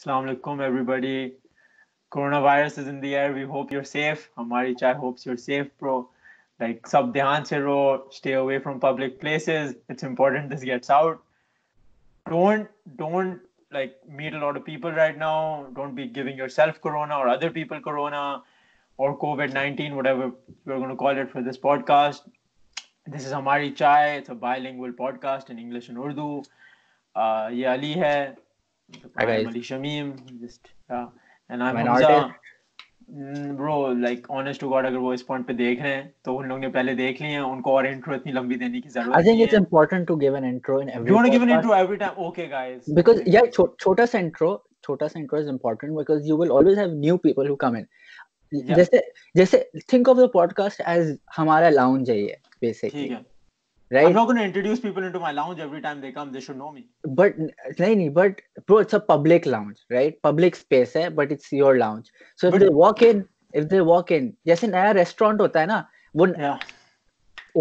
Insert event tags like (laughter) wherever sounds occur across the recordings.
Assalamu alaikum, everybody. Coronavirus is in the air. We hope you're safe. Hamari Chai hopes you're safe, bro. Like, sub dhyan se ro. Stay away from public places. It's important this gets out. Don't, don't like meet a lot of people right now. Don't be giving yourself corona or other people corona or COVID 19, whatever we're going to call it for this podcast. This is Hamari Chai. It's a bilingual podcast in English and Urdu. Uh, ye Ali hai. Hi guys. I'm Ali Shamim. Just yeah. And I'm, an Hamza. Mm, bro, like honest to God, अगर वो इस point पे देख रहे हैं तो उन लोगों ने पहले देख लिए हैं उनको और इंट्रो इतनी लंबी देने की ज़रूरत I think it's important to give an intro in every you want to give an intro every time okay छोटा सा छोटा सा intro is important because you will always have new people who come in जैसे जैसे think of the podcast as हमारा lounge है ये basically ठीक है I'm right not going to introduce people into my lounge every time they come. They should know me. but नहीं नहीं but bro it's a public lounge right public space है but it's your lounge so if But- they walk in if they walk in जैसे नया restaurant होता है ना वो Yeah.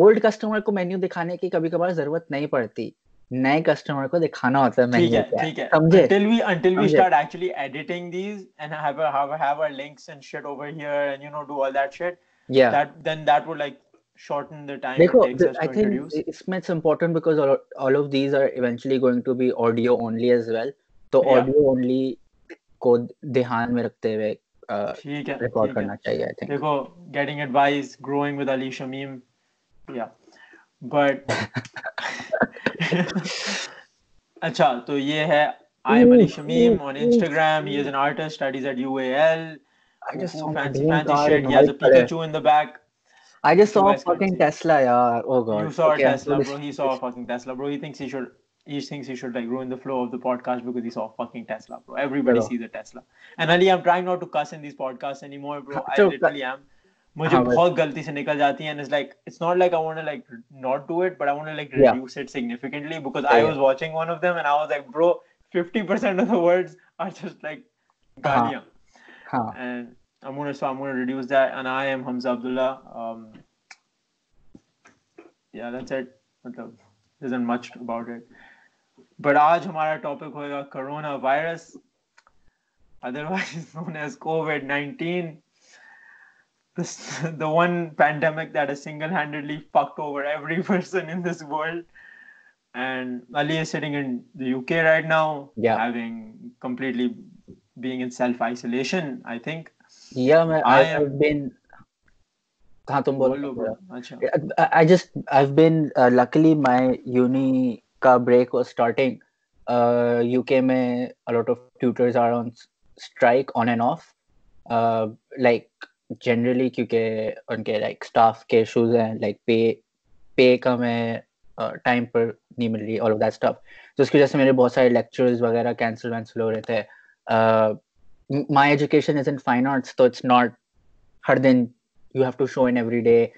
Old customer को मेन्यू दिखाने की कभी कभार जरूरत नहीं पड़ती नए कस्टमर को दिखाना होता है ठीक मेन्यू है, क्या ठीक है. समझे Until we until we समझे? start actually editing these and have a, have a, have our links and shit over here and you know do all that shit. yeah That then that would like shorten the time देखो it takes us I to think introduce. इसमें it's important because all, all of these are eventually going to be audio only as well तो Yeah. audio only को ध्यान में रखते हुए ठीक है. रिकॉर्ड है. करना चाहिए आई थिंक देखो getting advice growing with Ali Shamim yeah but अच्छा तो ये है I am Ali Shamim on Instagram he is an artist studies at UAL I just fancy fancy shit he has a. Pikachu in the back I just saw You a guys can't fucking see. Tesla यार oh god you saw a Okay, I'm Tesla so bro he saw a fucking Tesla bro he thinks he should he thinks he should like ruin the flow of the podcast because he saw a fucking Tesla bro everybody Bro. sees a Tesla and Ali I'm trying not to cuss in these podcasts anymore bro I So, (laughs) literally am मुझे हाँ, बस- बहुत गलती से निकल जाती है and it's like it's not like I want to like not do it but I want to like Yeah. reduce it significantly because Yeah, I yeah. was watching one of them and I was like bro 50% of the words are just like गालियाँ हाँ and I'm gonna so I'm gonna reduce that and I am Hamza Abdullah um yeah that's it मतलब there isn't much about it but आज हमारा topic होएगा corona virus otherwise (laughs) known as COVID-19 this the one pandemic that has single-handedly fucked over every (laughs) person in this world and Ali is sitting in the UK right now Yeah. having completely being in self-isolation I think Yeah, man. I, I have been. हाँ तुम बोलो अच्छा। I just I have been luckily my uni का break was starting UK में a lot of tutors are on strike on and off like generally क्योंकि उनके like staff के issues हैं लाइक पे पे कम है टाइम पर नहीं मिल रही ऑल ऑफ़ दैट स्टफ़ तो उसकी वजह से मेरे बहुत सारे लेक्चर्स वगैरह कैंसिल वैंसिल हो रहे थे। uh, Uh, m- my education is in fine arts, so it's not हर दिन you have to show in every day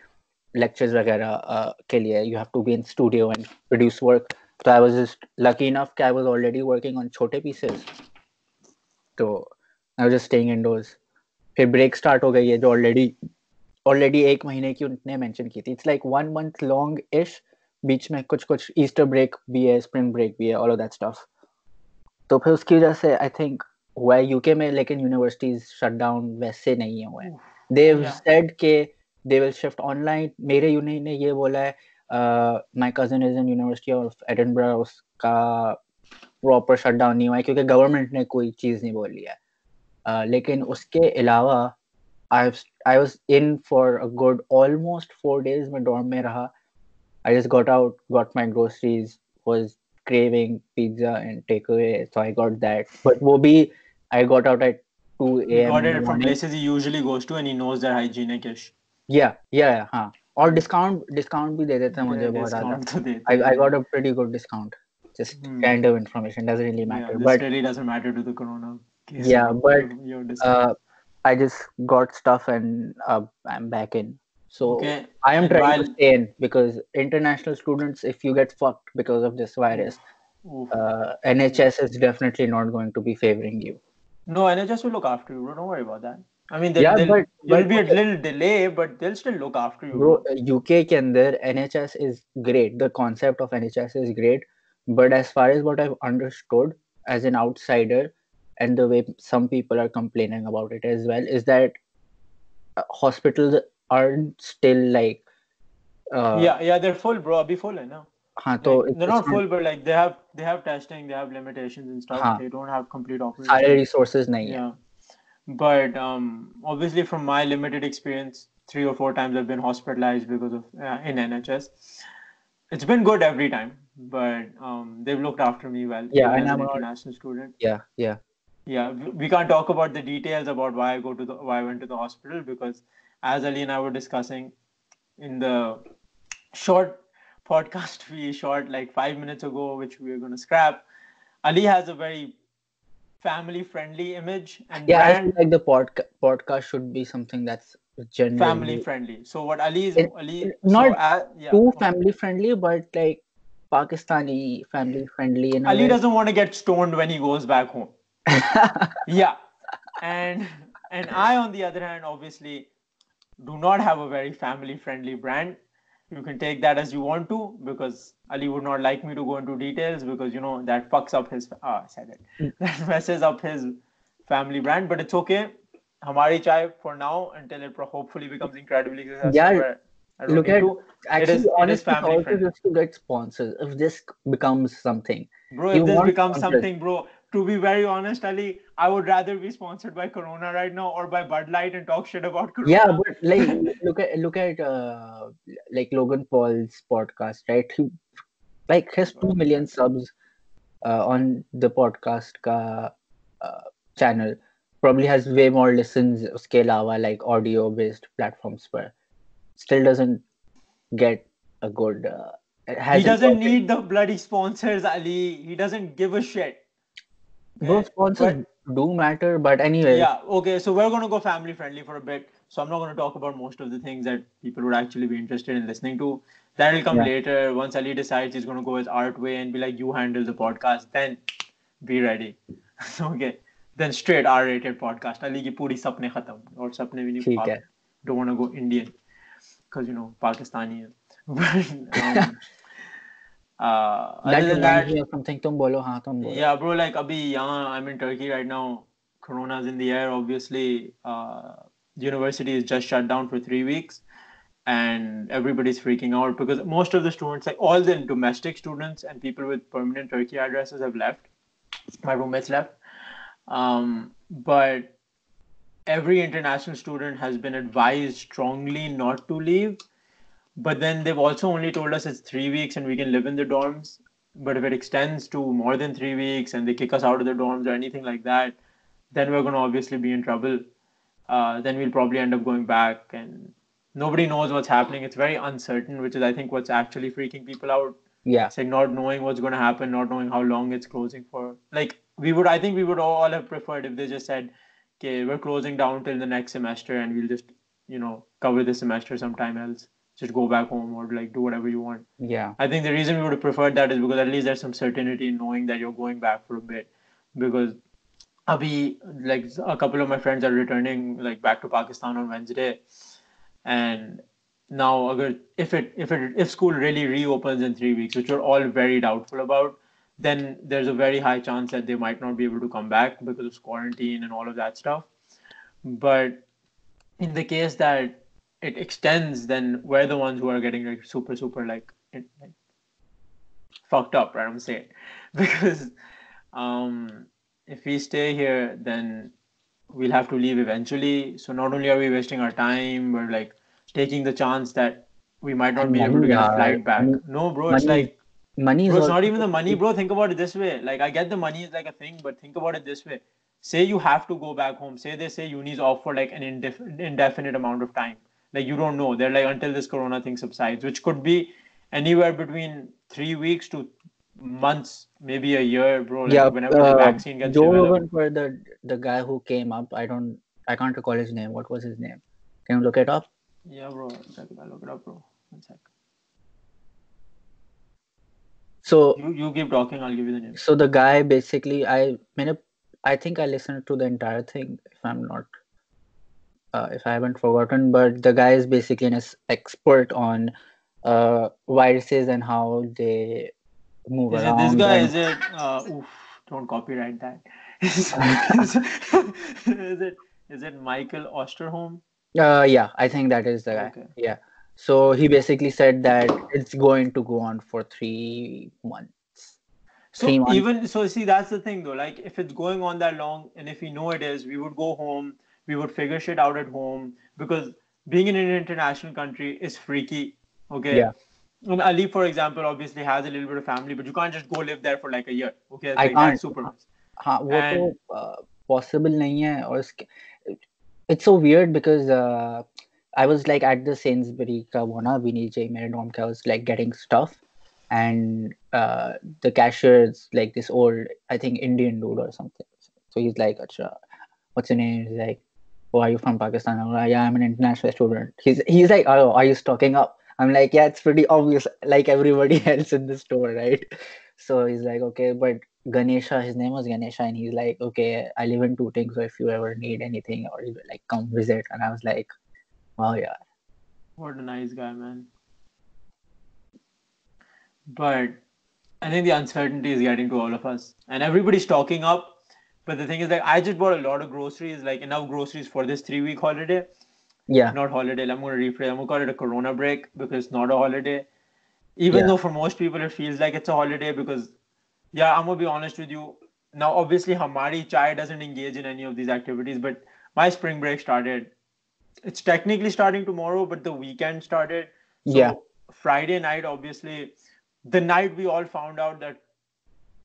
lectures वगैरह uh, के लिए you have to be in studio and produce work so I was just lucky enough कि I was already working on छोटे pieces तो I was just staying indoors फिर break start हो गई है जो already already एक महीने की उनने mention की थी it's like one month long ish बीच में कुछ कुछ Easter break भी है spring break भी है all of that stuff तो फिर उसकी वजह से I think हुआ है यूके में लेकिन यूनिवर्सिटीज शट डाउन वैसे नहीं हुए देव सेड के दे विल शिफ्ट ऑनलाइन मेरे यूनि ने ये बोला है my cousin is in university of Edinburgh उसका प्रॉपर शट डाउन नहीं हुआ है क्योंकि गवर्नमेंट ने कोई चीज़ नहीं बोली है। Uh, लेकिन उसके अलावा I I was in for a good almost four days में डॉर्म में रहा। I just got out got my groceries was craving pizza and takeaway so I got that but वो भी I got out at 2 he a.m. got in it the from morning. places he usually goes to and he knows they're hygienic ish Yeah, yeah, yeah, हाँ और discount discount भी दे देते हैं मुझे बहुत ज्यादा discount तो देते I I हैं। got a pretty good discount just Hmm. random information doesn't really yeah, matter this but really doesn't matter to the corona case. Yeah, but, Your discount. uh I just got stuff and uh, I'm back in so okay I am and trying while- to stay in because international students if you get fucked because of this virus Oof. uh, NHS is definitely not going to be favoring you no NHS will look after you bro don't worry about that I mean they'll, Yeah, they'll, but- there'll but- be a little delay but they'll still look after you bro UK के अंदर NHS is great the concept of NHS is great but as far as what I've understood as an outsider and the way some people are complaining about it as well is that uh, hospitals aren't still like uh, yeah, yeah, they're full, bro. Abhi full hai na. हाँ तो Like, they're it's not full, but like they have they have testing, they have limitations and stuff. हाँ. They don't have complete सारे operations. resources नहीं है Yeah, but um, obviously from my limited experience, three or four times I've been hospitalized because of uh, in NHS. It's been good every time, but um, they've looked after me well. Yeah, even and as I'm an not- international student. yeah yeah Yeah, we, we can't talk about the details about why I go to the why I went to the hospital because as Ali and I were discussing in the short podcast we shot like five minutes ago, which we are going to scrap. Ali has a very family friendly image and yeah I brand like the podca- podcast should be something that's genuinely family friendly. So what Ali is It- Ali not so, uh, yeah, too family friendly but like Pakistani family friendly and Ali way. doesn't want to get stoned when he goes back home. (laughs) yeah and and i on the other hand obviously do not have a very family friendly brand you can take that as you want to because ali would not like me to go into details because you know that fucks up his ah, I said it (laughs) that messes up his family brand but it's okay hamari chai for now until it pro- hopefully becomes incredibly successful Yeah, look at- to. Actually, it is honestly, it's family also friendly. just to get sponsors. If this becomes something, Bro, You if this want becomes sponsors. something, bro, to be very honest, Ali, I would rather be sponsored by Corona right now or by Bud Light and talk shit about Corona. yeah, but like look at look at uh, like Logan Paul's podcast, right? He, like has two million subs uh, on the podcast ka uh, channel. Probably has way more listens उसके अलावा like audio based platforms पर still doesn't get a good. Uh, he hasn't doesn't got- need the bloody sponsors, Ali. He doesn't give a shit. both sponsors but, do matter, but anyway. Yeah, okay, so we're going to go family friendly for a bit. So I'm not going to talk about most of the things that people would actually be interested in listening to. That'll come yeah. later. Once Ali decides he's going to go his art way and be like, you handle the podcast, then be ready. (laughs) okay. Then straight R rated podcast. Ali ki puri sapne khatam. Or sapne bhi nahi. Don't want to go Indian because, you know, Pakistani. (laughs) But, um, (laughs) Like something tum bolo, yeah bro like abhi yahan, i'm in turkey right now. Corona's in the air obviously. Uh, university is just shut down for three weeks and everybody's freaking out because most of the students like all the domestic students and people with permanent turkey addresses have left. My roommates left. Um, but every international student has been advised strongly not to leave. But then they've also only told us it's three weeks and we can live in the dorms. But if it extends to more than three weeks and they kick us out of the dorms or anything like that, then we're going to obviously be in trouble. Uh, then we'll probably end up going back and nobody knows what's happening. It's very uncertain, which is, I think, what's actually freaking people out. yeah It's like not knowing what's going to happen, not knowing how long it's closing for. Like, we would, I think we would all have preferred if they just said, okay, we're closing down till the next semester and we'll just, you know, cover the semester sometime else. Just go back home or like do whatever you want. yeah I think the reason we would have preferred that is because at least there's some certainty in knowing that you're going back for a bit. Because Abhi, like a couple of my friends are returning like back to Pakistan on Wednesday, and now agar, if it if it if school really reopens in three weeks, which we're all very doubtful about, then there's a very high chance that they might not be able to come back because of quarantine and all of that stuff. But in the case that it extends, then we're the ones who are getting like super super like, it, like fucked up, right? I'm saying (laughs) because um, if we stay here, then we'll have to leave eventually. So not only are we wasting our time, we're like taking the chance that we might not And be able to get a flight back. money- No, bro, it's money like money is Bro, it's not even the money, bro. Think about it this way. Like, I get the money is like a thing, but think about it this way. Say you have to go back home. Say they say uni's off for like an indef- indefinite amount of time. Like, you don't know. They're like, until this corona thing subsides, which could be anywhere between three weeks to months, maybe a year, bro. Like, yeah whenever the uh, vaccine gets Joe. Rogan for the the guy who came up I don't I can't recall his name what was his name can you look it up Yeah, bro. I'll look it up, bro. One sec. so You, you keep talking. I'll give you the name. so the guy basically I I think I listened to the entire thing if I'm not uh, if I haven't forgotten but the guy is basically an expert on uh, viruses and how they move Is it this guy? and- Is it? Uh, oof, don't copyright that. (laughs) (laughs) is, it is it Michael Osterholm? Uh, yeah, I think that is the guy. Okay. Yeah. So he basically said that it's going to go on for three months. So even so, see that's the thing though. Like if it's going on that long, and if we know it is, we would go home We would figure shit out at home because being in an international country is freaky. Okay. Yeah. And Ali, for example, obviously has a little bit of family, but you can't just go live there for like a year. Okay. I like, can't. That's super. हाँ वो And- तो possible नहीं है और इसके it's so weird because I was like at the Sainsbury का वो ना विनी जे मेरे डॉम का was like getting stuff and uh, the cashier is like this old i think indian dude or something so he's like Acha, what's your name he's like oh are you from pakistan I'm like, yeah i'm an international student he's he's like oh are you stocking up i'm like yeah it's pretty obvious like everybody (laughs) else in the store right so he's like okay but Ganesha, his name was Ganesha, and he's like, okay, I live in Tooting, so if you ever need anything or like come visit, and I was like, wow, yeah, What a nice guy, man. But I think the uncertainty is getting to all of us, and everybody's stocking up. But the thing is, like, I just bought a lot of groceries, like enough groceries for this three-week holiday. yeah, Not holiday. I'm going to rephrase. I'm going to call it a Corona break because it's not a holiday. Even Yeah. though for most people it feels like it's a holiday because, yeah, I'm gonna be honest with you. Now, obviously, Hamari Chai doesn't engage in any of these activities, but my spring break started. It's technically starting tomorrow, but the weekend started. So Yeah. Friday night, obviously, the night we all found out that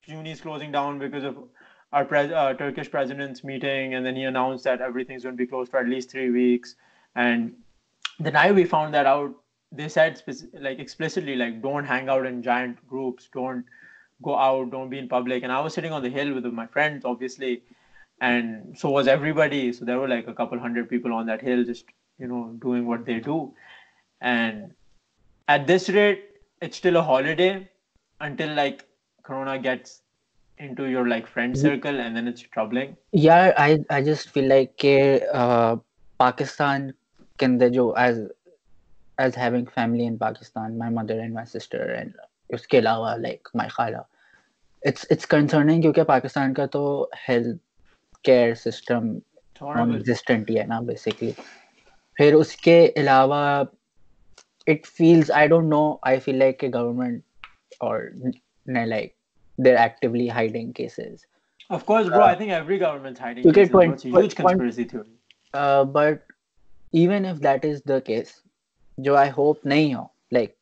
uni is closing down because of our uh, Turkish president's meeting, and then he announced that everything's going to be closed for at least three weeks. And the night we found that out, they said spec- like explicitly, like don't hang out in giant groups, don't go out, don't be in public. And I was sitting on the hill with my friends, obviously, and so was everybody. So there were like a couple hundred people on that hill, just you know, doing what they do. And at this rate, it's still a holiday until like Corona gets into your like friend circle, and then it's troubling. yeah. I I just feel like के uh, Pakistan के अंदर जो as as having family in Pakistan, my mother and my sister and उसके अलावा like my खाला, it's it's concerning क्योंकि पाकिस्तान का तो health care system It's horrible. non-existent ही है ना basically फिर उसके अलावा it feels I don't know I feel like a government or n- like they're actively hiding cases Of course, bro. Uh, I think every government's hiding. you get cases, bro. point- It's a point- huge point- conspiracy theory. uh, but even if that is the case जो I hope नहीं हो like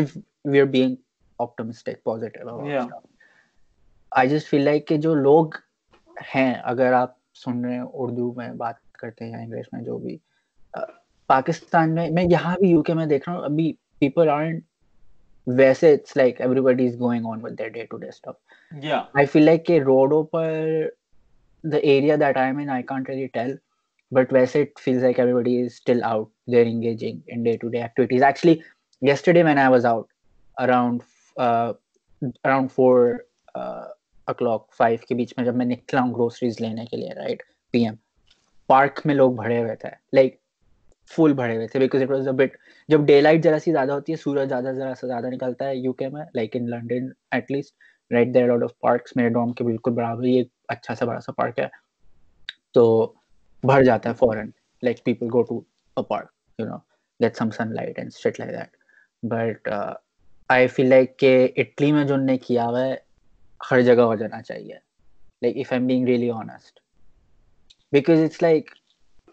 if we're being optimistic positive about Yeah. stuff I just feel like कि जो लोग हैं अगर आप सुन रहे हैं उर्दू में बात करते हैं या इंग्लिश में जो भी अ, पाकिस्तान में मैं यहाँ भी यूके में देख रहा हूँ अभी people aren't वैसे it's like everybody is going on with their day to day stuff Yeah. I feel like कि रोडों पर the area that I'm in I can't really tell but वैसे it feels like everybody is still out they're engaging in day to day activities actually yesterday when I was out around uh, around four uh, o'clock five के बीच में जब मैं निकला हूँ groceries लेने के लिए right PM पार्क में लोग भरे हुए थे like फुल भरे हुए थे because it was a bit जब डे लाइट जरा सी ज़्यादा होती है, सूरज ज़्यादा जरा सा ज़्यादा निकलता है यूके में like in London at least right lot of parks मेरे डॉम के बिल्कुल बराबर ही एक अच्छा सा बड़ा सा पार्क है। तो भर जाता है फॉरन like people go to a park you know get some sunlight and shit like that but I feel like कि इटली में जो उन्होंने किया हुआ है, हर जगह हो जाना चाहिए। Like if I am being really honest because it's like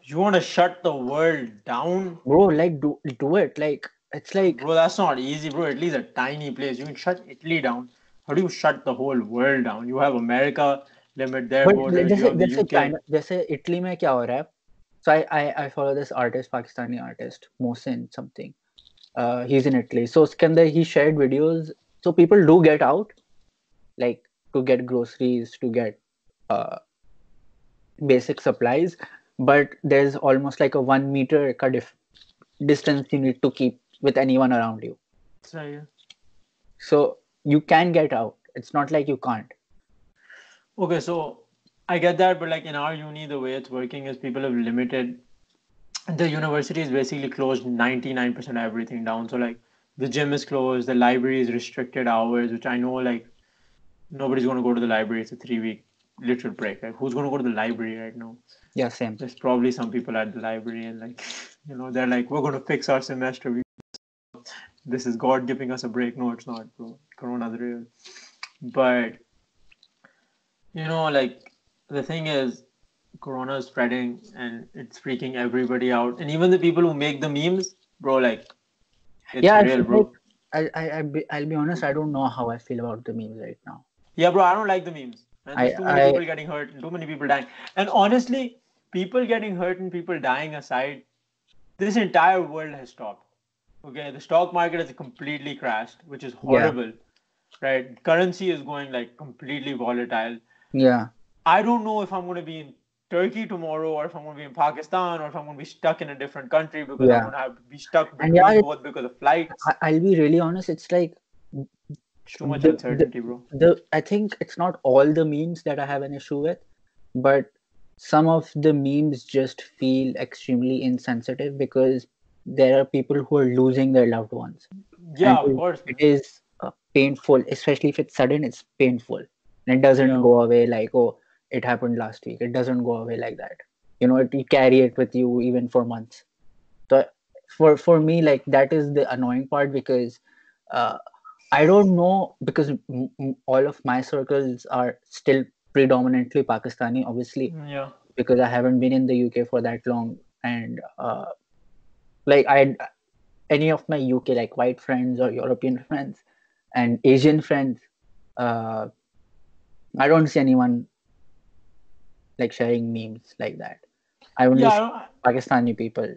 You want to shut the world down, bro like do do it like it's like bro? That's not easy, bro. Italy's a tiny place. You can shut Italy down. How do you shut the whole world down? You have America limit their but borders. You जैसे have the जैसे UK. China जैसे Italy में क्या हो रहा है so I I I follow this artist Pakistani artist Mohsin something uh he's in Italy so उसके अंदर he shared videos so people do get out like to get groceries to get uh basic supplies but there's almost like a one meter ka dif- distance you need to keep with anyone around you So, yeah. so you can get out it's not like you can't Okay, so I get that, but like in our uni, the way it's working is people have limited. The university is basically closed 99% of everything down. So like the gym is closed, the library is restricted hours, which I know like nobody's going to go to the library. It's a three week literal break. Like, who's going to go to the library right now? Yeah, same. There's probably some people at the library and like, (laughs) you know, they're like, we're going to fix our semester. We, this is God giving us a break. No, it's not, bro. Corona's real. But, you know, like, the thing is, Corona is spreading and it's freaking everybody out. And even the people who make the memes, bro, like, it's Yeah, real, bro. I, I, I be, I'll be honest. I don't know how I feel about the memes right now. Yeah, bro, I don't like the memes. There's I- too many I- people getting hurt and too many people dying. And honestly, people getting hurt and people dying aside, this entire world has stopped. Okay, the stock market has completely crashed, which is horrible. Yeah. Right? Currency is going like completely volatile. Yeah, I don't know if I'm going to be in Turkey tomorrow or if I'm going to be in Pakistan or if I'm going to be stuck in a different country because Yeah. I'm going to have to be stuck between yeah, both because of flights. I'll be really honest. It's like It's too much the- the- uncertainty, bro. the I think it's not all the memes that I have an issue with, but some of the memes just feel extremely insensitive because there are people who are losing their loved ones. Yeah, and of course. It is uh, painful, especially if it's sudden. It's painful, and it doesn't Yeah. go away like oh, it happened last week. It doesn't go away like that. You know, it, you carry it with you even for months. So for for me, like that is the annoying part because uh, I don't know because all of my circles are still predominantly Pakistani, obviously Yeah. because I haven't been in the UK for that long, and uh, like I, any of my UK like white friends or European friends and Asian friends, uh, I don't see anyone like sharing memes like that. I only Yeah, I Pakistani people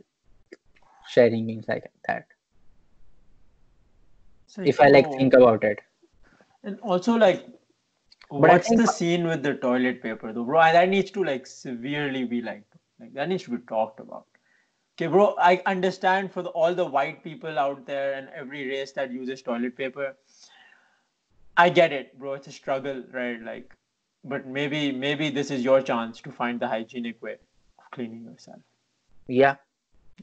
sharing memes like that. If I like oh. think about it, And also, like, But what's the scene with the toilet paper, though, bro? That needs to like severely be like, like that needs to be talked about. Okay, bro. I understand for the, all the white people out there and every race that uses toilet paper. I get it, bro. It's a struggle, right? Like, but maybe, maybe this is your chance to find the hygienic way of cleaning yourself. yeah,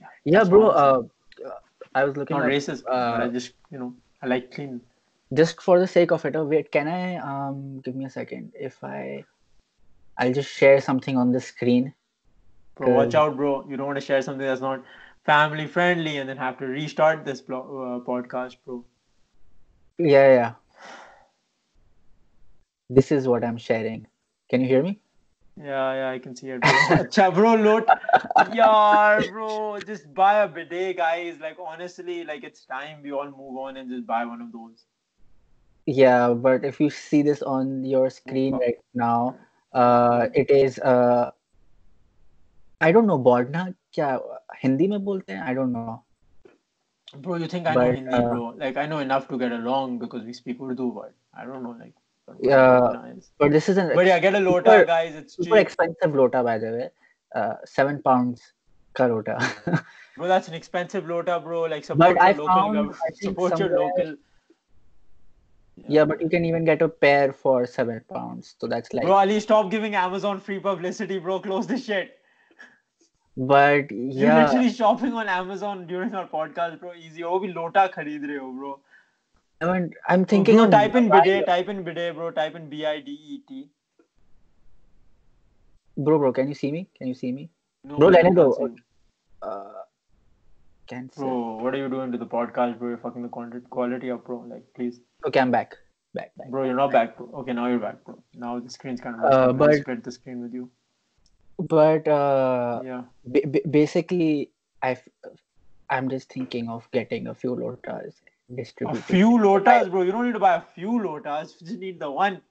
Yeah, yeah, bro. Uh, uh, I was looking Not up racist, but I uh, just, you know, I like clean. just for the sake of it. Oh, wait, can I um give me a second? If I, I'll just share something on the screen. Bro, watch out, bro. You don't want to share something that's not family friendly and then have to restart this blo- uh, podcast, bro. Yeah, yeah. This is what I'm sharing. Can you hear me? Yeah, yeah, I can see it. (laughs) Acha, bro, loot. yeah, bro, just buy a bidet, guys. Like, honestly, like, it's time we all move on and just buy one of those. Yeah, but if you see this on your screen oh. right now, uh, it is, uh, I don't know, Bodna, kya, Hindi mein bolte hain? I don't know. Bro, you think I but, know Hindi, uh, bro? Like, I know enough to get along because we speak Urdu, but I don't know, like. Yeah. Lotna. But this is an But yeah, get a lota, super- guys. It's super cheap. expensive lota by the way. Uh, seven pounds का lota. (laughs) Bro, that's an expensive lota, bro. Like, support But I your local found- gov- support your local. yeah, but you can even get a pair for seven pounds. So that's like. Bro, Ali, stop giving Amazon free publicity, bro. Close this shit. But yeah. You're yeah, literally shopping on Amazon during our podcast, bro. Easy. Oh, we lota khareed rahe ho, bro. I mean, I'm thinking bro, of type in buying- bidet, type in bidet, bro. Type in B I D E T. Bro, bro, can you see me? Can you see me? No, Bro, I let it can't go. see. Uh, cancel. Bro, what are you doing to the podcast, bro? You're fucking the content quality up, bro. Like, please. Okay, I'm back. Back, back. Bro, you're not back, bro. Okay, now you're back, bro. Now the screen's kind of Uh, but- split the screen with you. But uh, Yeah. ba- ba- basically, I I'm just thinking of getting a few lotas A distributed. few lotas, bro. You don't need to buy a few lotas. You just need the one.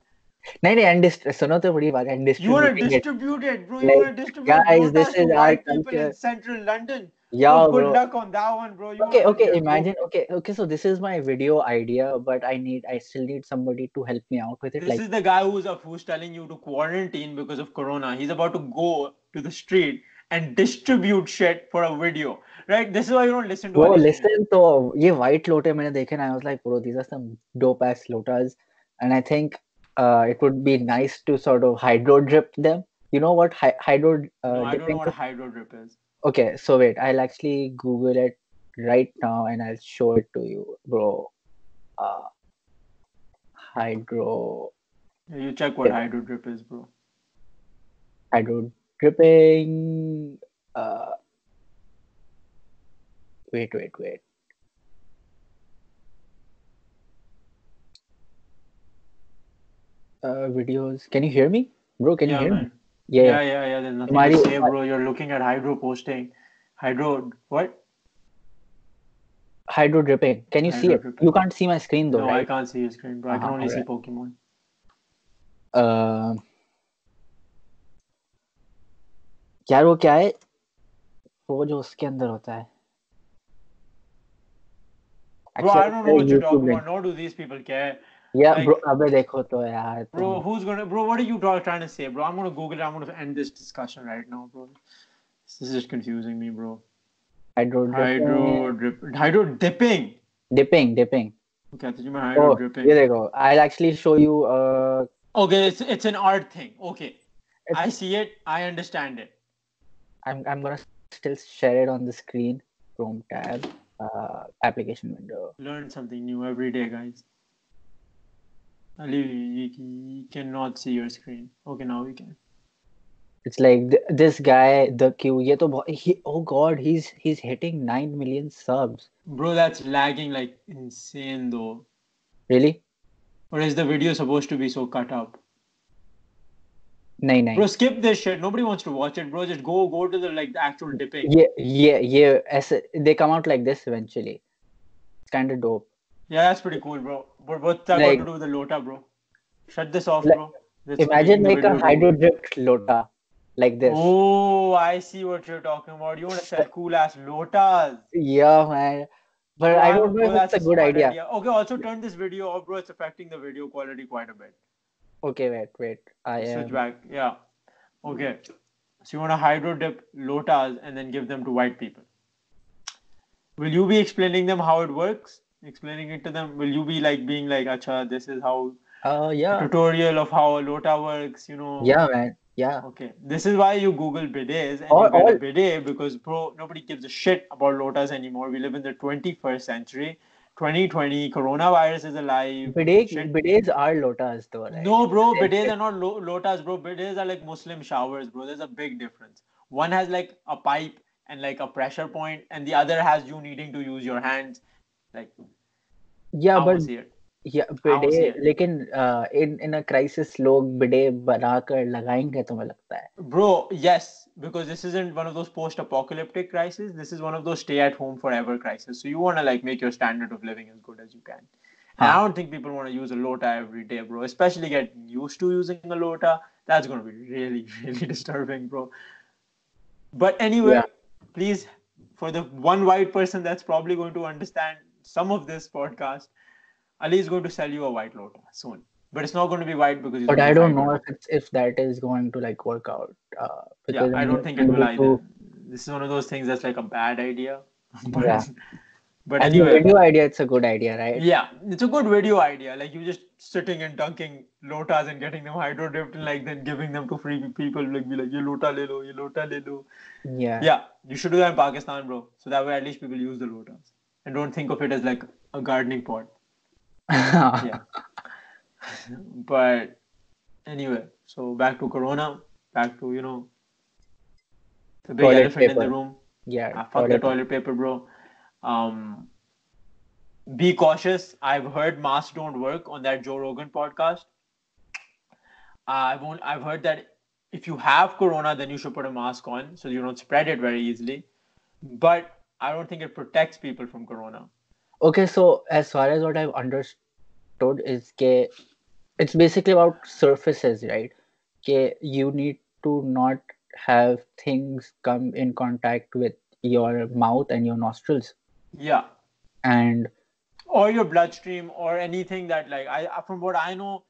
नहीं नहीं undist- सुनो तो बड़ी बात है You want to distributing it. distribute it, bro. You Like, want to distribute guys, lotas this to is our white people culture. in central London. Yeah, Bro, good bro. luck on that one, bro. You Okay, wanna okay. get- Imagine. Okay, okay. So this is my video idea, but I need, I still need somebody to help me out with it. This Like, is the guy who's up, who's telling you to quarantine because of corona. He's about to go to the street and distribute shit for a video, right? This is why you don't listen to. bro, Ali. listen. तो ये white lote मैंने देखे ना. I was like, bro, these are some dope ass lotas, and I think uh, it would be nice to sort of hydro drip them. You know what hy- hydro uh, No, I don't dipping? know what a hydro drip is. Okay, so wait, I'll actually Google it right now and I'll show it to you, bro. Uh, hydro Yeah, you check what Yeah. hydro drip is, bro. Hydro dripping. Uh, wait, wait, wait. Uh, videos. Can you hear me, bro? Can you yeah, hear me? Yeah. Yeah, yeah, yeah. There's nothing Mario- to say, bro. You're looking at hydro posting. Hydro, what? Hydro dripping. Can you see Hydro it? dripping. You can't see my screen though, no, I can't see your screen, bro. I can Uh-huh, only see. Pokemon. Uh, यार वो क्या है वो जो उसके अंदर होता है Bro, I don't know what you're talking link. about. Nor do these people care. Yeah, like- bro, अबे देखो तो यार Bro, तुम- who's gonna, bro, what are you dra- trying to say, bro? I'm gonna Google it. I'm gonna end this discussion right now, bro. This is just confusing me, bro. hydro Hydro drip, hydro dipping. dipping dipping Okay, I thought you meant hydro oh dripping. ये देखो I'll actually show you uh Okay, it's it's an art thing. Okay, It's- I see it. I understand it. I'm I'm gonna still share it on the screen. Chrome tab, uh, application window. Learn something new every day, guys. Ali, you, you cannot see your screen. Okay, now we can. It's like th- this guy, the Q. Ye to bo- he, oh God, he's he's hitting nine million subs. Bro, that's lagging like insane though. Really? Or is the video supposed to be so cut up? नहीं नहीं Bro, skip this shit. Nobody wants to watch it, bro. Just go go to the like the actual dipping. Yeah, yeah, yeah. ऐसे they come out like this eventually. It's kind of dope. Yeah, that's pretty cool, bro. But what's that Like- got to do with the Lota, bro? Shut this off, Like, bro. That's Imagine making the make a video go- hydro dripped lota like this. Oh, I see what you're talking about. You want to sell cool ass Lotas. Yeah, man. But I don't know Bro, if it's that's a good smart idea. Okay, also turn this video off, bro. It's affecting the video quality quite a bit. Okay, wait, wait. I Switch am. back. Yeah. Okay. So you want to hydro dip Lotas and then give them to white people. Will you be explaining them how it works? Explaining it to them? Will you be like being like, Acha, this is how Uh, yeah. tutorial of how a Lota works, you know? Yeah, man. Yeah. Okay, this is why you Google bidets and Or- you get a or- bidet because, bro, nobody gives a shit about lotas anymore. We live in the 21st century, 2020. Coronavirus is alive. Bidet, Shit. bidets are lotas though, right? No, bro, (laughs) bidets are not lo- lotas, bro. Bidets are like Muslim showers, bro. There's a big difference. One has like a pipe and like a pressure point, and the other has you needing to use your hands. Like, Yeah, but here. yeah, see bidet. it. लेकिन uh, in in a crisis लोग bidet बनाकर लगाएंगे तुम्हें लगता है? Bro, yes, because this isn't one of those post-apocalyptic crises. This is one of those stay-at-home forever crises. So you want to like make your standard of living as good as you can. And I Huh. don't think people want to use a lota every day, bro. Especially getting used to using a lota. That's going to be really, (laughs) really disturbing, bro. But anyway, Yeah. please, for the one white person that's probably going to understand some of this podcast, Ali is going to sell you a white lota soon. But it's not going to be white because But I don't know if it's if that is going to like work out. Uh, Yeah, I don't think it will either. to- This is one of those things that's like a bad idea. (laughs) But, Yeah. (laughs) but As a anyway, video idea, it's a good idea, right? yeah, it's a good video idea. Like you just sitting and dunking lotas and getting them hydro dipped and like then giving them to free people. Like be like, ye lota le lo, ye lota le lo. Yeah. Yeah, you should do that in Pakistan, bro. So that way at least people use the lotas and don't think of it as like a gardening pot. Yeah. (laughs) but anyway, so back to Corona, back to you know the big Toilet elephant in paper. the room. yeah. Ah, fuck the toilet- toilet paper, bro. Um, be cautious. I've heard masks don't work on that Joe Rogan podcast. I've only, I've heard that if you have corona, then you should put a mask on so you don't spread it very easily. But I don't think it protects people from corona. Okay, so as far as what I've understood is that it's basically about surfaces, right? Okay, you need to not have things come in contact with your mouth and your nostrils. Yeah. And Or your bloodstream or anything that like I from what I know,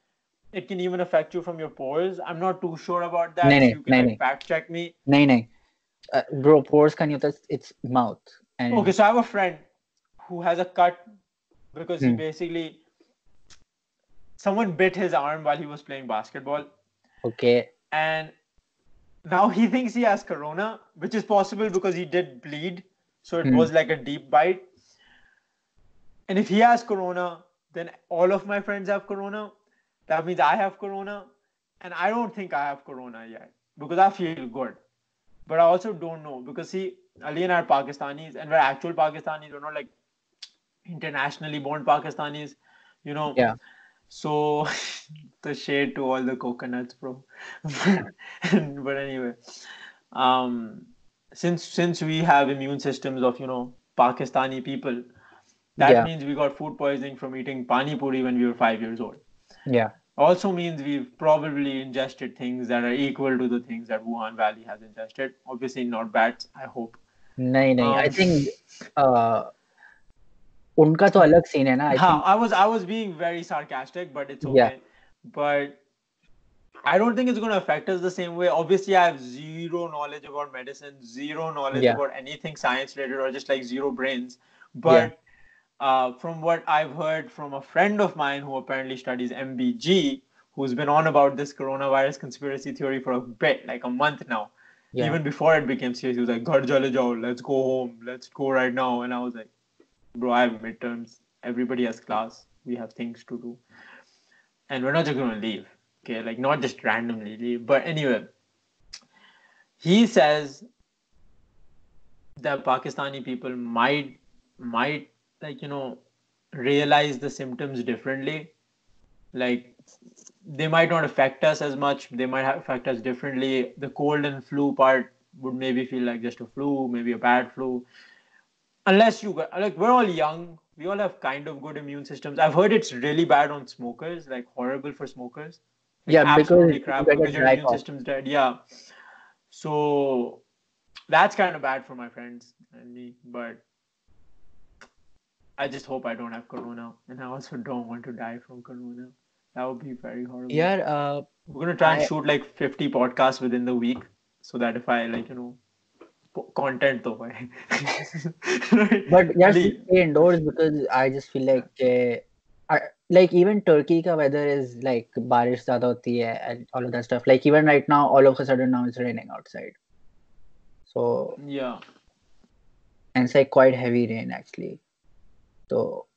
it can even affect you from your pores. I'm not too sure about that. Nahi, so you can like, fact check me. nahi, nahi. Uh, bro, pores nahi hota, it's mouth. And Okay, so I have a friend who has a cut because he Hmm. basically someone bit his arm while he was playing basketball, okay, and now he thinks he has corona, which is possible because he did bleed, so it Hmm. was like a deep bite. And if he has corona, then all of my friends have corona. that means I have corona, and I don't think I have corona yet because I feel good. But I also don't know because see, Ali and I are Pakistanis, and we're actual Pakistanis. We're not like internationally born Pakistanis, you know. Yeah. So (laughs) the shade to all the coconuts, bro. (laughs) but anyway, um, since since we have immune systems of you know Pakistani people, that yeah. means we got food poisoning from eating pani puri when we were five years old. Yeah. Also means we've probably ingested things that are equal to the things that Wuhan Valley has ingested. Obviously not bats. I hope. No, no. Um, I think. Uh... उनका तो अलग scene है ना आई Ha, think I was I was being very sarcastic, but it's okay. Yeah. But I don't think it's going to affect us the same way. Obviously, I have zero knowledge about medicine, zero knowledge Yeah. about anything science related, or just like zero brains. But uh, from what I've heard from a friend of mine who apparently studies MBG, who's been on about this coronavirus conspiracy theory for a bit, like a month now. Yeah. Even before it became serious, he was like, "Ghar jale jao, let's go home, let's go right now." And I was like, "Bro, I have midterms. Everybody has class. We have things to do, and we're not just gonna leave. Okay, like not just randomly leave. But anyway, he says that Pakistani people might might like you know realize the symptoms differently. Like they might not affect us as much. They might affect us differently. The cold and flu part would maybe feel like just a flu, maybe a bad flu. Unless you like we're all young, we all have kind of good immune systems. I've heard it's really bad on smokers, like horrible for smokers. Like, Yeah, absolutely you crap because your immune cough. system's dead. Yeah. So that's kind of bad for my friends and me, but I just hope I don't have corona, and I also don't want to die from corona. That would be very horrible. yeah uh, We're gonna try and I- shoot like 50 podcasts within the week, so that if I like you know, content though right? but yes stay indoors because i just feel like uh, I, like even turkey ka weather is like barish zyada hoti hai and all of that stuff. Like even right now all of a sudden now it's raining outside. So yeah. and it's like quite heavy rain actually. So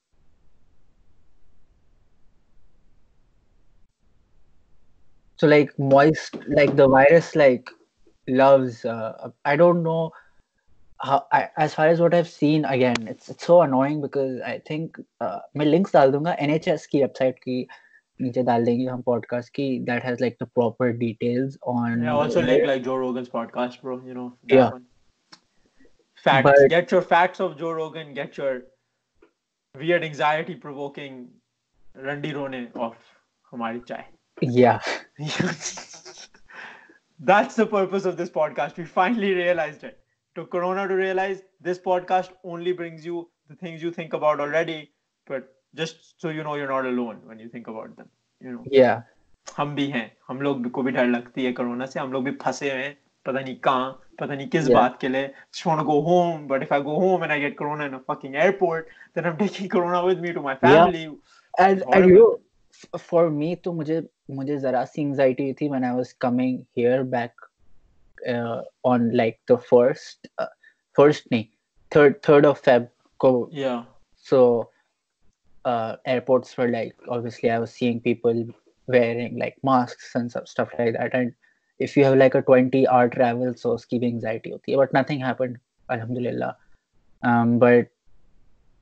so like moist like the virus like loves uh, I don't know how I, as far as what I've seen again it's it's so annoying because I think uh, मैं links डाल दूंगा NHS की website की नीचे डाल देंगे हम podcast की that has like the proper details on yeah. Also link like Joe Rogan's podcast, bro. You know. that Yeah. one. Facts. But- Get your facts of Joe Rogan. Get your weird anxiety-provoking Randy Rone of Hamari Chai. yeah (laughs) (laughs) That's the purpose of this podcast. We finally realized it. Took Corona to realize this podcast only brings you the things you think about already, but just so you know you're not alone when you think about them. You know, yeah हम भी हैं हम लोग को भी डर लगती है कोरोना से हम लोग भी फंसे हुए हैं पता नहीं कहाँ पता नहीं किस Yeah. बात के लिए just want to go home but if I go home and I get corona in a fucking airport then I'm taking (laughs) corona with me to my family and It's and you horrible. know, f- for me तो मुझे मुझे जरा सी anxiety हुई थी when I was coming here back uh, on like the first uh, first नहीं third third of Feb को yeah so uh, airports were like obviously I was seeing people wearing like masks and stuff, stuff like that and if you have like a 20 hour travel so उसकी भी anxiety होती है but nothing happened alhamdulillah um, but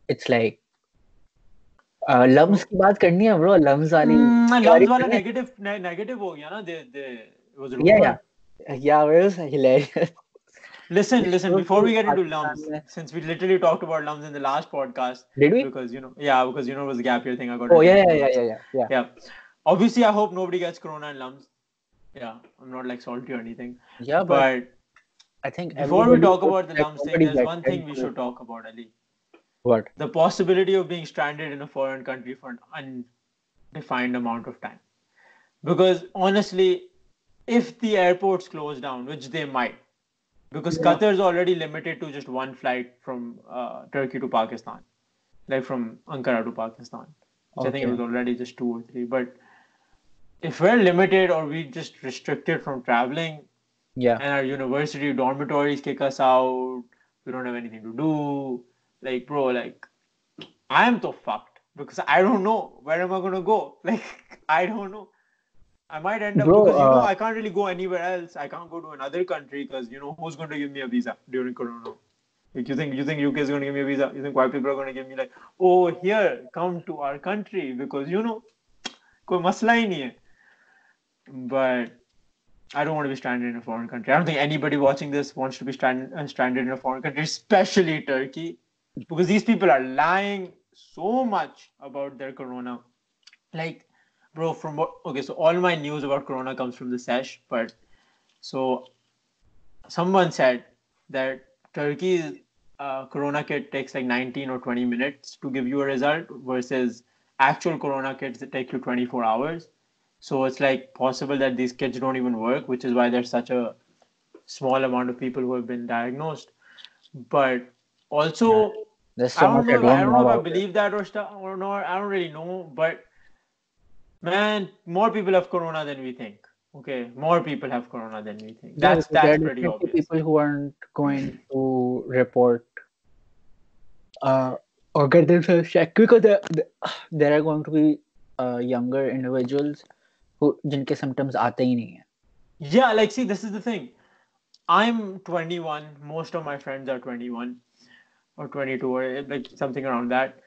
it's like uh, LUMS की बात करनी है bro LUMS वाली Mm, Sorry, lungs वाला correct. negative ne- negative हो गया ना they they it was yeah rumored. yeah yeah it was hilarious Listen, It's (laughs) listen. so Before we true, get into Pakistan lumps, में- since we literally talked about lumps in the last podcast, did we because you know, yeah, because you know it was the gap year thing. I got. oh yeah into yeah lumps. yeah yeah yeah yeah Yeah. Obviously, I hope nobody gets corona and lumps. Yeah, I'm not like salty or anything. yeah but, But I think before we everybody talk hopes about the that lumps thing, nobody there's gets one thing we it. should talk about, Ali. what The possibility of being stranded in a foreign country for an undefined amount of time. Because honestly, if the airports close down, which they might, because Yeah. Qatar is already limited to just one flight from uh, Turkey to Pakistan, like from Ankara to Pakistan, which I think it was already just two or three. But if we're limited or we just restricted from traveling, yeah and our university dormitories kick us out, we don't have anything to do Like, bro, like, I am so fucked. because I don't know where am I gonna go. (laughs) Like I don't know. I might end up Bro, because you know uh, I can't really go anywhere else. I can't go to another country because you know who's going to give me a visa during Corona. Like you think you think UK is going to give me a visa? You think white people are going to give me like, oh here, come to our country because you know, कोई मसला ही नहीं है. But I don't want to be stranded in a foreign country. I don't think anybody watching this wants to be stranded uh, stranded in a foreign country, especially Turkey, because these people are lying so much about their corona. Like, bro, from what? Okay, so all my news about corona comes from the sesh, but so someone said that Turkey's uh, corona kit takes like 19 or 20 minutes to give you a result versus actual corona kits that take you 24 hours. So it's like possible that these kits don't even work, which is why there's such a small amount of people who have been diagnosed. But also, There's I so don't much I know. I don't don't know know if I about it. believe that or stuff or not. I don't really know. But man, more people have corona than we think. Okay, more people have corona than we think. Yeah, That's because there that's are pretty definitely obvious. people who aren't going to report uh, or get themselves checked because there, there are going to be uh, younger individuals who जिनके symptoms आते ही नहीं हैं. Yeah, like see, this is the thing. I'm 21. Most of my friends are 21 or 22 or eh, like something around that.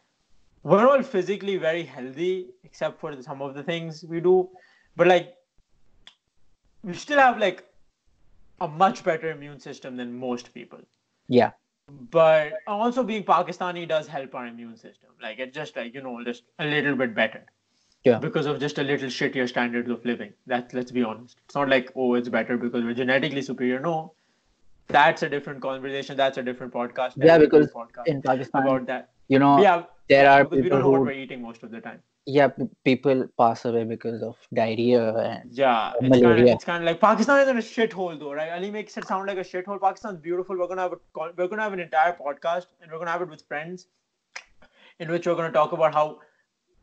We're all physically very healthy, except for some of the things we do. But like, we still have like a much better immune system than most people. Yeah. But also being Pakistani does help our immune system. Like it's just like you know, just a little bit better. Yeah. Because of just a little shittier standards of living. That let's be honest. It's not like oh, it's better because we're genetically superior. No, that's a different conversation. That's a different podcast. Yeah, That's a different because podcast In Pakistan, about that. you know, yeah, there are because we don't know what we're eating most of the time. yeah people pass away because of diarrhea and Yeah, it's kind of it's kind of like Pakistan is in a shithole though, right? Ali makes it sound like a shithole. Pakistan's beautiful. We're gonna have a we're gonna have an entire podcast, and we're gonna have it with friends, in which we're gonna talk about how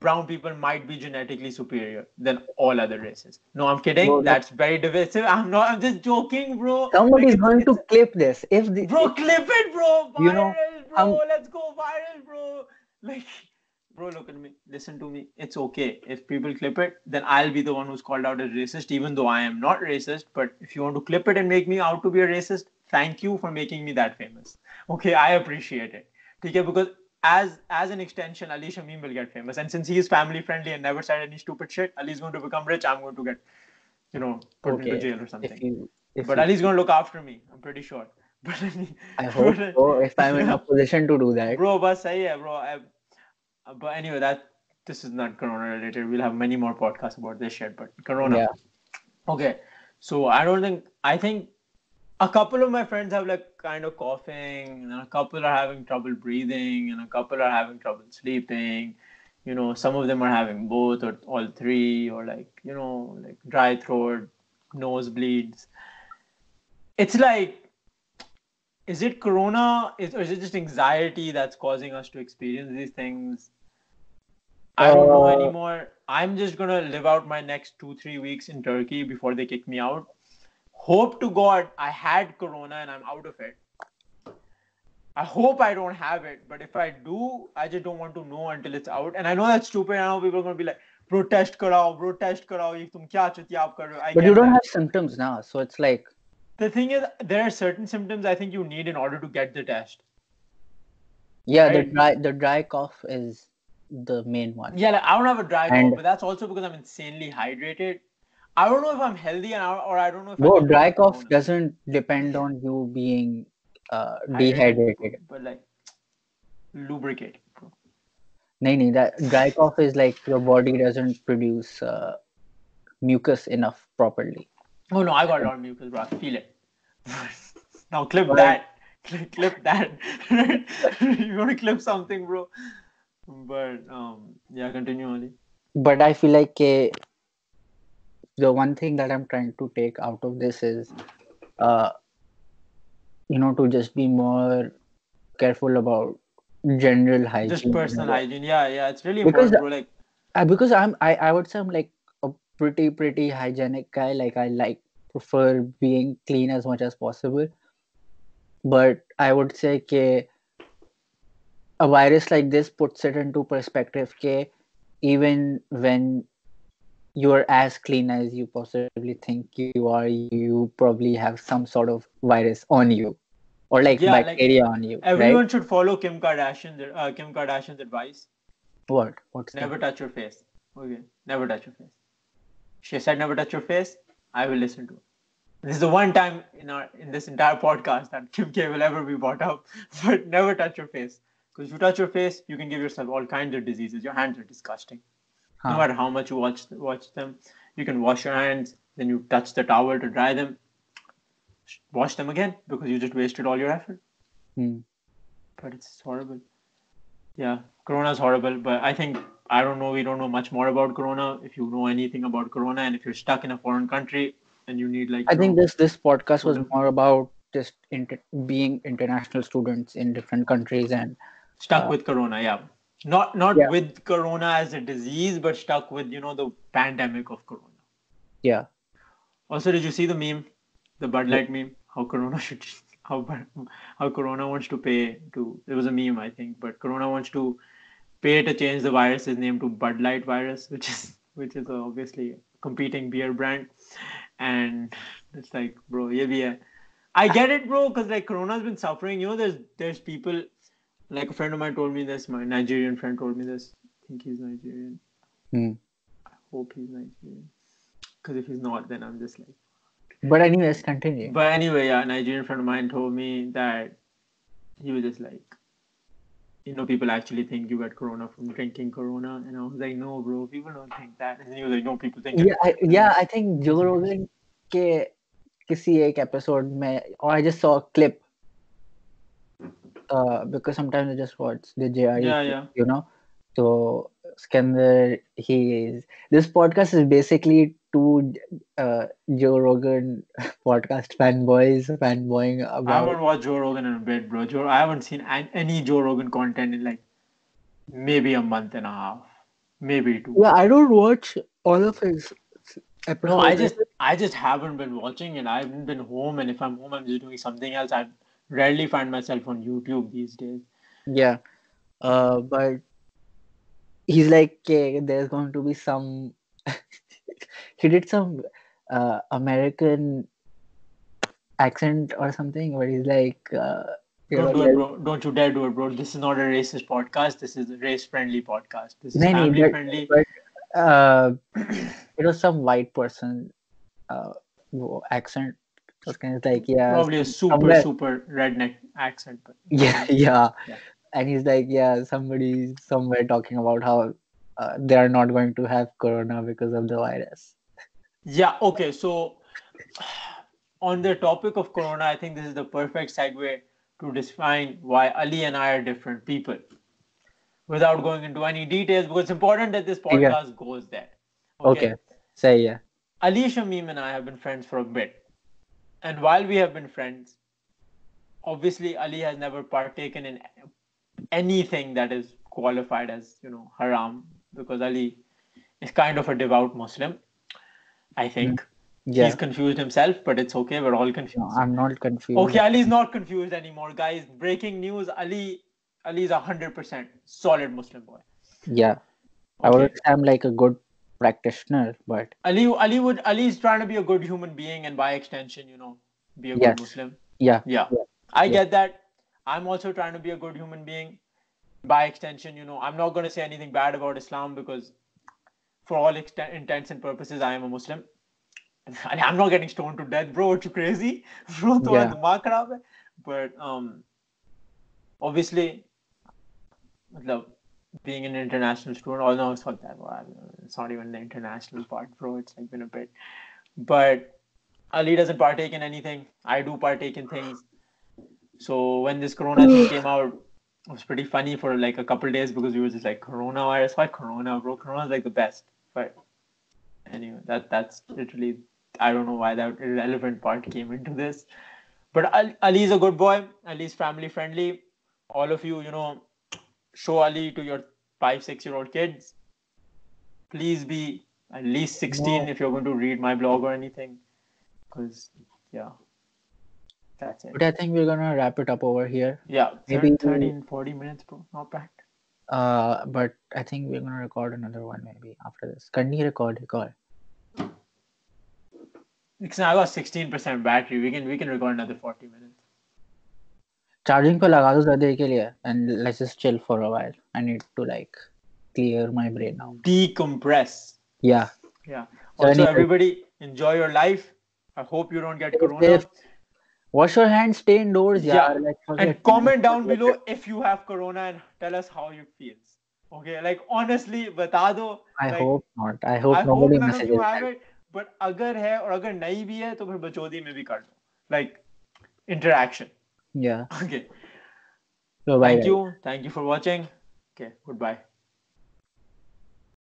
brown people might be genetically superior than all other races. No, I'm kidding. Bro, that- That's very divisive. I'm not. I'm just joking, bro. somebody Like, going to clip this if the bro clip it bro viral You know, bro I'm- let's go viral bro like bro look at me listen to me it's okay if people clip it then i'll be the one who's called out as racist even though i am not racist but if you want to clip it and make me out to be a racist thank you for making me that famous okay i appreciate it okay because as as an extension ali shamim will get famous. And since he is family friendly and never said any stupid shit ali's going to become rich i'm going to get you know put into jail or if something. you if but you, ali's going to look after me i'm pretty sure. (laughs) But I hope so if I'm in a (laughs) position to do that. Bro but say yeah bro I, but anyway that this is not corona related. We'll have many more podcasts about this shit but corona. Yeah. Okay so i don't think i think a couple of my friends have like kind of coughing and a couple are having trouble breathing and a couple are having trouble sleeping. You know some of them are having both or all three or like you know like dry throat nosebleeds it's like is it corona? Is, or is it just anxiety that's causing us to experience these things? I don't know Uh, anymore. I'm just gonna live out my next two three weeks in turkey before they kick me out hope to god i had corona and i'm out of it i hope i don't have it but if i do i just don't want to know until it's out and i know that's stupid i know people are gonna be like bro test karao bro test karao ye tum kya chutiyap kar rahe ho?" But you don't that. have symptoms now so it's like the thing is there are certain symptoms i think you need in order to get the test yeah the dry the dry cough is the main one Yeah, like I don't have a dry cough, but that's also because I'm insanely hydrated. I don't know if I'm healthy and I, or I don't know if Bro, dry cough doesn't depend on you being uh, dehydrated. but like lubricate. No, no, that dry cough is like your body doesn't produce uh, mucus enough properly. Oh no, I got a lot of mucus, bro. I feel it. (laughs) now clip But- that. Clip, clip that. (laughs) you want to clip something, bro? But um, yeah, continue. But I feel like eh, the one thing that I'm trying to take out of this is, uh, you know, to just be more careful about general hygiene. Just personal hygiene. Yeah, yeah, it's really Because important. Like, Uh, because I'm I, I would say I'm like a pretty pretty hygienic guy. Like I like prefer being clean as much as possible. But I would say ke, a virus like this puts it into perspective ke even when you're as clean as you possibly think you are you probably have some sort of virus on you or like Yeah, like, bacteria on you Everyone right should follow Kim Kardashian's uh, Kim Kardashian's advice. what what's Never that? touch your face. Okay, never touch your face. She said never touch your face. I will listen to it. This is the one time in our in this entire podcast that Kim K will ever be brought up. (laughs) But never touch your face. Because if you touch your face, you can give yourself all kinds of diseases. Your hands are disgusting. No matter how much you watch watch them, you can wash your hands, then you touch the towel to dry them. Wash them again because you just wasted all your effort. Hmm. But it's horrible. Yeah, Corona's horrible. But I think I don't know. We don't know much more about Corona. If you know anything about Corona, and if you're stuck in a foreign country and you need like, I think this this podcast was more about just inter- being international students in different countries and stuck uh, with Corona. Yeah, not not Yeah. with Corona as a disease, but stuck with you know the pandemic of Corona. yeah Also, did you see the meme, the Bud Light meme? How Corona (laughs) should, how how Corona wants to pay to. It was a meme, I think, but Corona wants to pay to change the virus's name to Bud Light virus, which is which is obviously a competing beer brand, and it's like, bro, yeah, yeah. I get it, bro, because like Corona's been suffering. You know, there's there's people, like a friend of mine told me this. My Nigerian friend told me this. I think he's Nigerian. Hmm. I hope he's Nigerian. Because if he's not, then I'm just like. but anyways continue But anyway, yeah, a Nigerian friend of mine told me that he was just like, you know, people actually think you get corona from drinking corona, and I was like, no, bro, people don't think that. And he was like, no, people think. it- yeah I, yeah I think Joe Rogan के किसी एक episode में or I just saw a clip uh, because sometimes I just watch the JR. Yeah, yeah. You know, so Skander, he is. This podcast is basically two uh, Joe Rogan (laughs) podcast fanboys fanboying about. I haven't watched Joe Rogan in a bit, bro. Joe, I haven't seen any Joe Rogan content in like maybe a month and a half, maybe two. Yeah, I don't watch all of his episodes. No, I just I just haven't been watching, and I haven't been home. And if I'm home, I'm just doing something else. I'm rarely find myself on YouTube these days. Yeah, uh, but he's like, okay, there's going to be some. (laughs) he did some uh, American accent or something, where he's like. Uh, don't do it, bro. Don't you dare do it, bro. This is not a racist podcast. This is a race-friendly podcast. This is no, family-friendly. But uh, (clears throat) it was some white person uh, accent it's kind of like, yeah, Probably a super, somewhere- super redneck accent. But (laughs) yeah, yeah, Yeah. And he's like, yeah, somebody somewhere talking about how uh, they are not going to have corona because of the virus. Yeah, okay. So, (sighs) on the topic of Corona, I think this is the perfect segue to define why Ali and I are different people without going into any details because it's important that this Yeah. podcast goes there. Okay, say yeah. Ali Shamim and I have been friends for a bit. And while we have been friends, obviously Ali has never partaken in anything that is qualified as, you know, haram because Ali is kind of a devout Muslim, I think. Yeah. He's confused himself, but it's okay. We're all confused. No, I'm not confused. Okay, Ali's not confused anymore, guys. Breaking news: Ali, Ali is a hundred percent solid Muslim boy. Yeah. I Okay. would say I'm like a good practitioner, but Ali, Ali would, Ali is trying to be a good human being, and by extension, you know, be a Yes. good Muslim. yeah. Yeah, Yeah. I Yeah. get that. I'm also trying to be a good human being. By extension, you know, I'm not going to say anything bad about Islam because, for all extent, intents and purposes, I am a Muslim. (laughs) And I'm not getting stoned to death, bro. What you crazy? (laughs) Bro, तो Yeah. दिमाग खराब है. But um, obviously, मतलब, being an international student, although it's not that well, it's not even the international part, bro. It's like been a bit. But Ali doesn't partake in anything. I do partake in things. So when this Corona thing mm. came out, it was pretty funny for like a couple days because we were just like coronavirus. Why Corona, bro? Corona's like the best. But anyway, that that's literally I don't know why that irrelevant part came into this. But Ali, Ali's a good boy. Ali's family friendly. All of you, you know, show Ali to your five, six year old kids. Please be at least 16 No. if you're going to read my blog or anything. Because, yeah, That's it. But I think we're gonna wrap it up over here. Yeah, Maybe- 13, 40 minutes, bro. Not bad. Uh, but I think we're gonna record another one maybe after this. Can you record? Record. Because I got 16% battery. We can we can record another 40 minutes. Charging पे लगा दो ज़्यादा के लिए and let's just chill for a while I need to like clear my brain now decompress yeah yeah also everybody enjoy your life I hope you don't get corona wash your hands stay indoors yeah, yeah. Like, and comment down below if you have corona and tell us how you feels okay like honestly bata do i like, hope not i hope I nobody hope messages you have it, but agar hai aur agar nahi bhi hai to fir bachodi mein bhi kar do like interaction Yeah. Okay. So bye. Thank you. Thank you for watching. Okay. Goodbye.